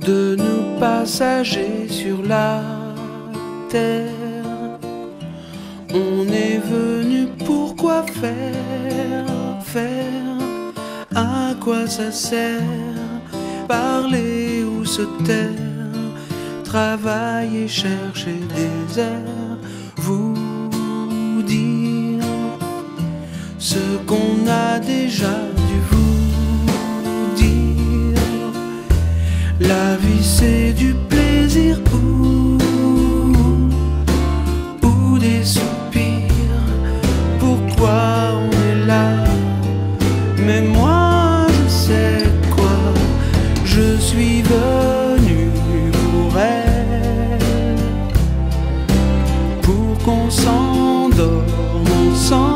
De nous passagers sur la terre. On est venu pourquoi faire, faire, à quoi ça sert, parler ou se taire, travailler, chercher des airs, vous dire ce qu'on a déjà vie c'est du plaisir ou, ou des soupirs. Pourquoi on est là? Mais moi je sais quoi. Je suis venu pour elle. Pour qu'on s'endorme ensemble.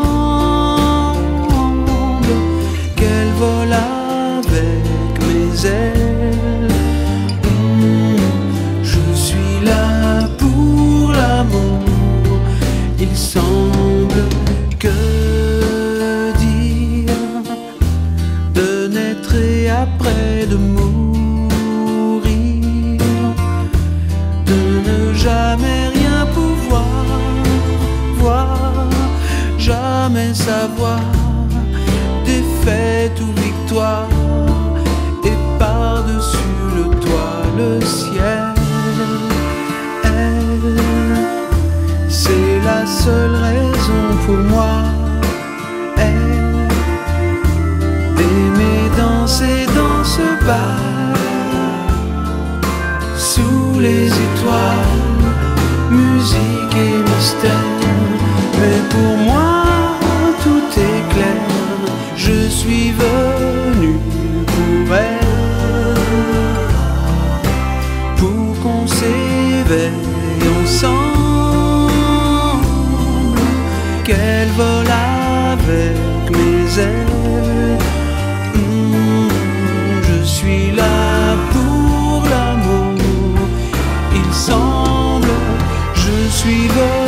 Savoir défaite ou victoire, et par-dessus le toit le ciel. Elle, c'est la seule raison pour moi. Elle, aimer danser dans ce bar, sous les étoiles, musique et mystère. Mais pour moi, suis venu pour elle, pour qu'on s'éveille ensemble, qu'elle vole avec mes ailes. Hmm, je suis là pour l'amour. Il semble, je suis venu